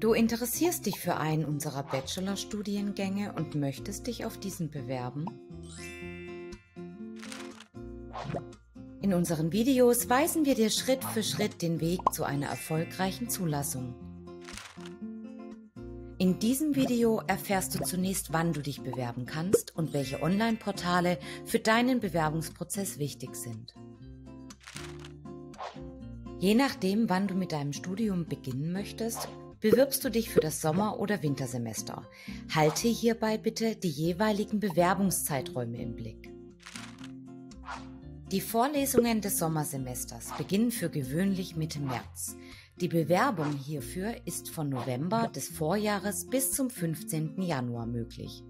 Du interessierst dich für einen unserer Bachelorstudiengänge und möchtest dich auf diesen bewerben? In unseren Videos weisen wir dir Schritt für Schritt den Weg zu einer erfolgreichen Zulassung. In diesem Video erfährst du zunächst, wann du dich bewerben kannst und welche Online-Portale für deinen Bewerbungsprozess wichtig sind. Je nachdem, wann du mit deinem Studium beginnen möchtest, bewirbst du dich für das Sommer- oder Wintersemester. Halte hierbei bitte die jeweiligen Bewerbungszeiträume im Blick. Die Vorlesungen des Sommersemesters beginnen für gewöhnlich Mitte März. Die Bewerbung hierfür ist von November des Vorjahres bis zum 15. Januar möglich.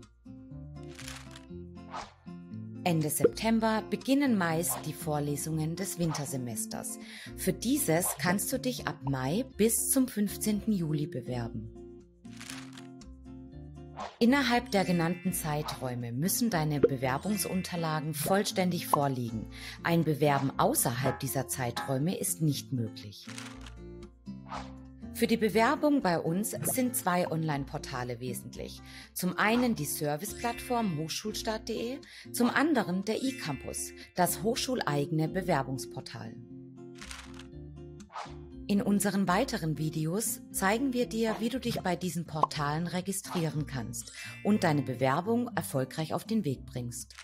Ende September beginnen meist die Vorlesungen des Wintersemesters. Für dieses kannst du dich ab Mai bis zum 15. Juli bewerben. Innerhalb der genannten Zeiträume müssen deine Bewerbungsunterlagen vollständig vorliegen. Ein Bewerben außerhalb dieser Zeiträume ist nicht möglich. Für die Bewerbung bei uns sind zwei Online-Portale wesentlich. Zum einen die Serviceplattform hochschulstart.de, zum anderen der eCampus, das hochschuleigene Bewerbungsportal. In unseren weiteren Videos zeigen wir dir, wie du dich bei diesen Portalen registrieren kannst und deine Bewerbung erfolgreich auf den Weg bringst.